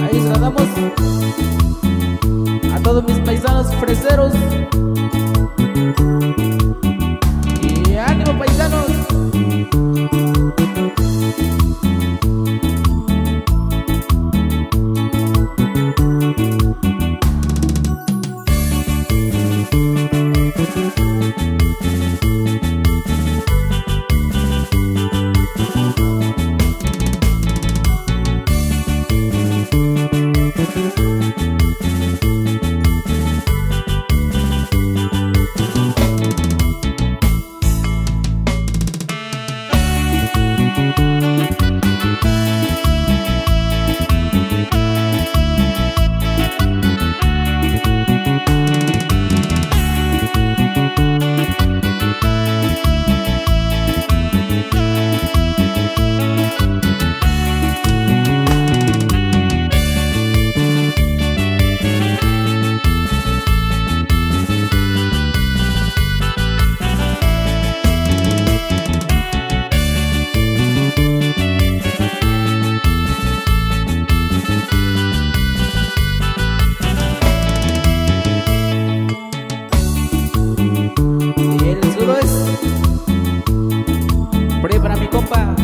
Ahí saludamos a todos mis paisanos freseros. ficou pá.